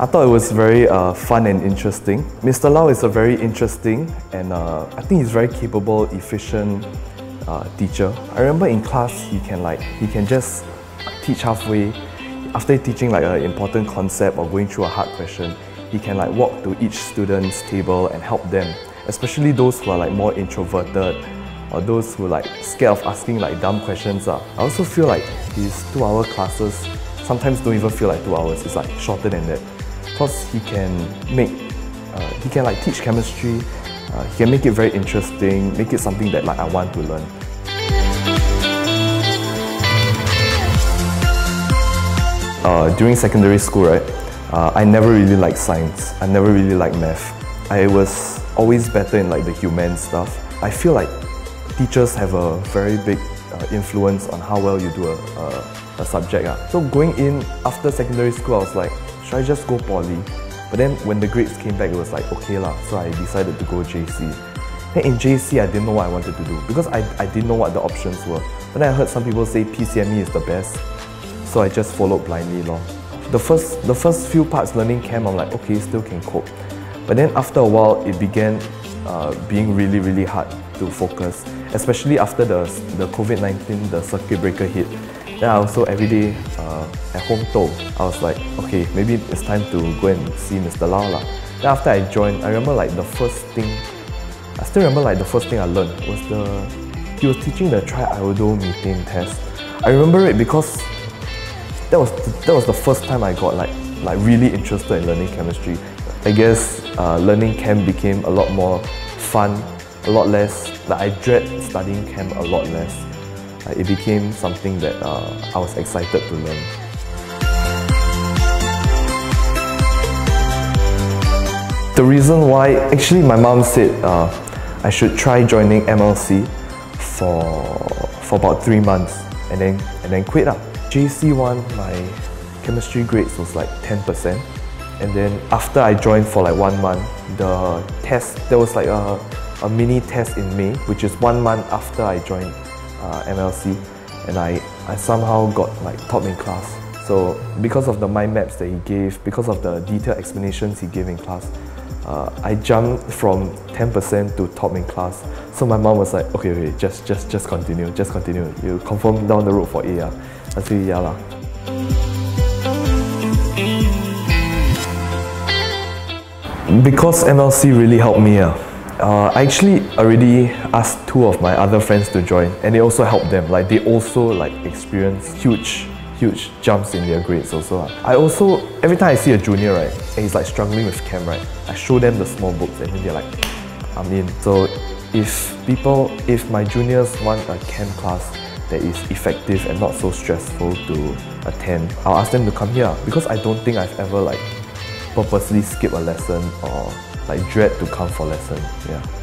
I thought it was very uh, fun and interesting. Mr. Lau is a very interesting and uh, I think he's very capable, efficient uh, teacher. I remember in class he can like he can just teach halfway. After teaching like an important concept or going through a hard question, he can like walk to each student's table and help them, especially those who are like more introverted or those who like scared of asking like dumb questions. Uh. I also feel like these two-hour classes sometimes don't even feel like two hours. It's like shorter than that because he can make uh, he can like teach chemistry. Uh, he can make it very interesting, make it something that like I want to learn. Uh, during secondary school, right, uh, I never really liked science. I never really liked math. I was always better in like the human stuff. I feel like teachers have a very big uh, influence on how well you do a, a, a subject. Uh. So going in after secondary school, I was like, should I just go poly? But then when the grades came back, it was like, okay lah. So I decided to go JC. Then in JC, I didn't know what I wanted to do because I, I didn't know what the options were. But then I heard some people say PCME is the best. So I just followed blindly lor. The first, the first few parts learning chem, I'm like, okay, still can cope. But then after a while, it began uh, being really, really hard to focus, especially after the, the COVID-19, the circuit breaker hit. Then I also every day uh, at home told, I was like, okay, maybe it's time to go and see Mr. Lau lah. Then after I joined, I remember like the first thing, I still remember like the first thing I learned was the, he was teaching the triiodomethane test. I remember it because that was that was the first time I got like like really interested in learning chemistry. I guess uh, learning chem became a lot more fun, a lot less. Like I dread studying chem a lot less. It became something that uh, I was excited to learn. The reason why, actually my mom said uh, I should try joining MLC for, for about three months and then, and then quit. Up. JC1, my chemistry grades was like 10%. And then after I joined for like one month, the test, there was like a, a mini test in May, which is one month after I joined uh, MLC. And I, I somehow got like top in class. So because of the mind maps that he gave, because of the detailed explanations he gave in class, uh, I jumped from 10% to top in class. So my mom was like, okay, okay, just, just, just continue, just continue. You confirm down the road for A. I say, yeah lah. Because MLC really helped me, uh, uh, I actually already asked two of my other friends to join and it also helped them. Like they also like experienced huge huge jumps in their grades also. I also, every time I see a junior, right, and he's like struggling with chem, right, I show them the small books and then they're like, I'm in. So if people, if my juniors want a chem class that is effective and not so stressful to attend, I'll ask them to come here because I don't think I've ever like purposely skip a lesson or like dread to come for lesson. Yeah.